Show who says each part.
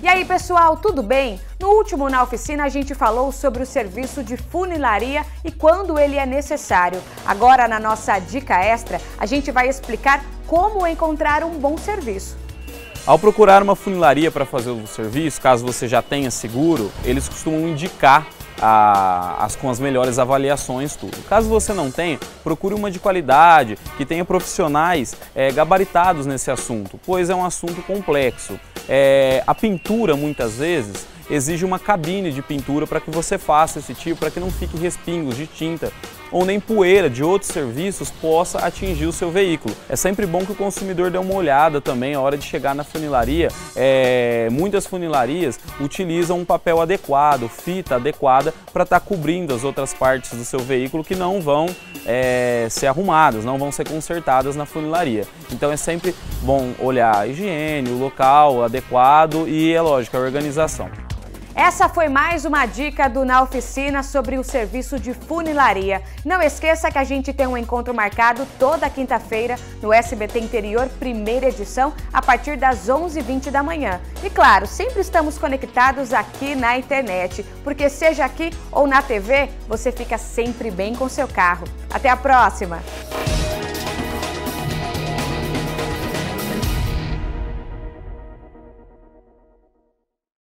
Speaker 1: E aí, pessoal, tudo bem? No último na oficina a gente falou sobre o serviço de funilaria e quando ele é necessário. Agora na nossa dica extra, a gente vai explicar como encontrar um bom serviço.
Speaker 2: Ao procurar uma funilaria para fazer o serviço, caso você já tenha seguro, eles costumam indicar a, as, com as melhores avaliações, tudo. Caso você não tenha, procure uma de qualidade, que tenha profissionais é, gabaritados nesse assunto, pois é um assunto complexo. É, a pintura, muitas vezes, exige uma cabine de pintura para que você faça esse tipo, para que não fique respingos de tinta ou nem poeira de outros serviços possa atingir o seu veículo. É sempre bom que o consumidor dê uma olhada também a hora de chegar na funilaria. É, muitas funilarias utilizam um papel adequado, fita adequada para estar tá cobrindo as outras partes do seu veículo que não vão é, ser arrumadas, não vão ser consertadas na funilaria. Então é sempre bom olhar a higiene, o local adequado e, é lógico, a organização.
Speaker 1: Essa foi mais uma dica do Na Oficina sobre o serviço de funilaria. Não esqueça que a gente tem um encontro marcado toda quinta-feira no SBT Interior, primeira edição, a partir das 11h20 da manhã. E claro, sempre estamos conectados aqui na internet, porque seja aqui ou na TV, você fica sempre bem com seu carro. Até a próxima!